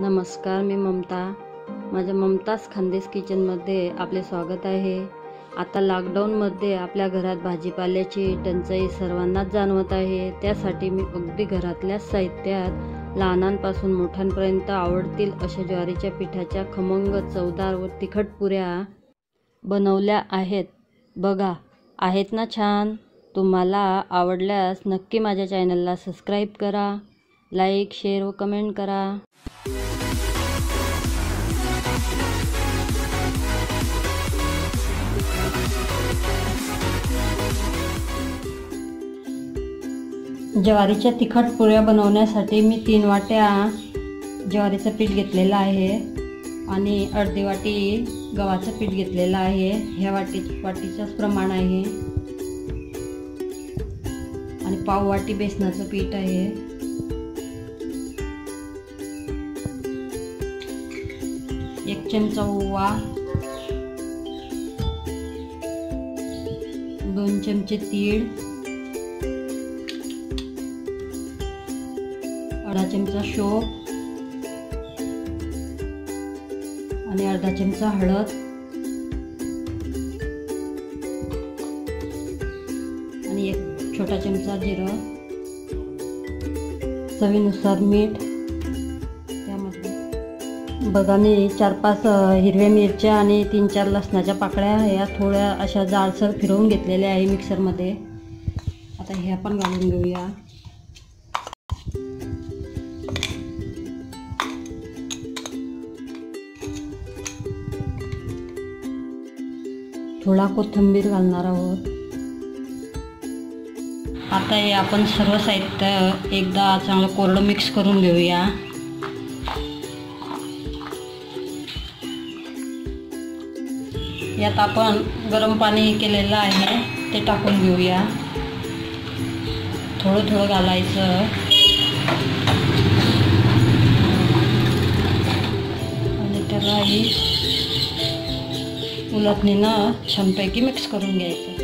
नमस्कार मी ममता. माझ्या ममताज खानदेश किचनमध्ये आपले स्वागत आहे. आता लॉकडाऊनमध्ये आपल्या घरात भाजीपाल्याची टंचाई सर्वांनाच जाणवत आहे. त्यासाठी मी अगदी घरातल्या साहित्यात लहानांपासून मोठ्यांपर्यंत आवडतील अशा ज्वारीच्या पिठाच्या खमंग चवदार व तिखट पुऱ्या बनवल्या आहेत. बघा आहेत ना छान? तुम्हाला आवडल्यास नक्की माझ्या चॅनलला सबस्क्राईब करा लाईक शेअर व कमेंट करा. ज्वारीच्या तिखट पुऱ्या बनवण्यासाठी मी तीन वाट्या ज्वारीचं पीठ घेतलेलं आहे आणि अर्धी वाटी गव्हाचं पीठ घेतलेलं आहे. ह्या वाटी वाटीचंच प्रमाण आहे. आणि पाव वाटी बेसनाचं पीठ आहे. एक चमचा ओवा दोन चमचे तीळ अर्धा चमचा शोप आणि अर्धा चमचा हळद आणि एक छोटा चमचा जिरं. चवीनुसार मीठ. त्यामध्ये बघा मी चार पाच हिरव्या मिरच्या आणि तीन चार लसणाच्या पाकळ्या या थोड्या अशा जाडसर फिरवून घेतलेल्या आहे मिक्सरमध्ये आता ह्या पण घालून घेऊया. थोडा कोथिंबीर घालणार आहोत. आता हे आपण सर्व साहित्य एकदा चांगलं कोरडं मिक्स करून घेऊया. यात आपण गरम पाणी केलेलं आहे ते टाकून घेऊया. थोडं थोडं घालायचं. उलटणीनं छानपैकी मिक्स करून घ्यायचं.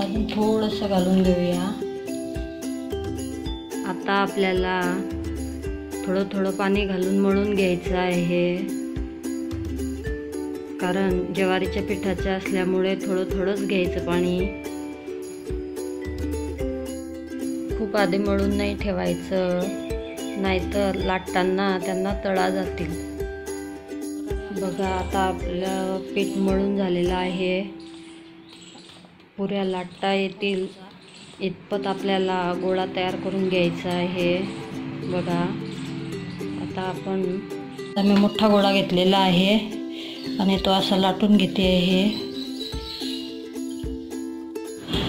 अजून थोडंसं घालून घेऊया. आता आपल्याला थोडं थोडं पाणी घालून मळून घ्यायचं आहे. कारण ज्वारीच्या पिठाच्या असल्यामुळे थोडं थोडंच घ्यायचं पाणी. खूप आधी मळून नाही ठेवायचं. नाहीतर लाटताना त्यांना तळा जातील. बघा आता आपलं पीठ मळून झालेलं आहे. पुऱ्या लाटता येतील. इतपत आपल्याला गोळा तयार करून घ्यायचा आहे. बघा आता आपण मी मोठा गोळा घेतलेला आहे आणि तो असा लाटून घेते आहे.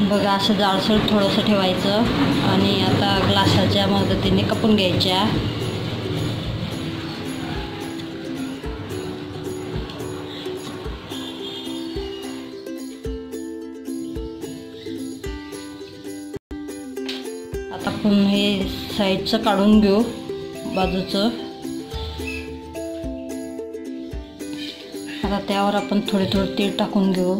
बघा असं जाळसर थोडंसं ठेवायचं आणि आता ग्लासाच्या मदतीने कपून घ्यायच्या. आता आपण हे साईडचं काढून घेऊ बाजूचं. आता त्यावर आपण थोडे थोडे तेल टाकून घेऊ.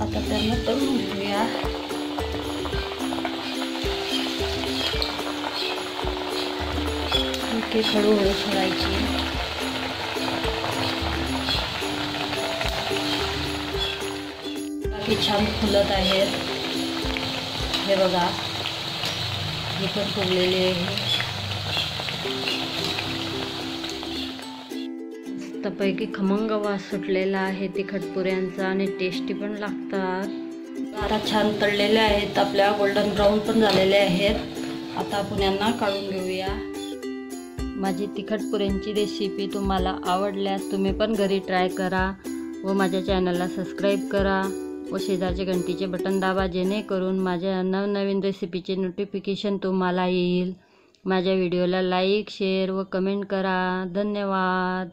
आता त्यांना तळून घेऊया. हळूहळू सोडायची किती छान फुलत आहेत. हे बघा. ही पण फुगलेली आहे. मस्तपैकी खमंग वास सुटलेला आहे तिखटपुऱ्यांचा आणि टेस्टी पण लागतात. आता छान तळलेले आहेत. आपल्या गोल्डन ब्राऊन पण झालेले आहेत. आता आपण यांना काढून घेऊया. माझी तिखटपुऱ्यांची रेसिपी तुम्हाला आवडल्यास तुम्ही पण घरी ट्राय करा व माझ्या चॅनलला सबस्क्राईब करा. व शेजारचे घंटीचे बटन दाबा जेणेकरून माझ्या नवनवीन रेसिपीचे नोटिफिकेशन तुम्हाला येईल. माझ्या व्हिडिओला लाईक शेअर व कमेंट करा. धन्यवाद.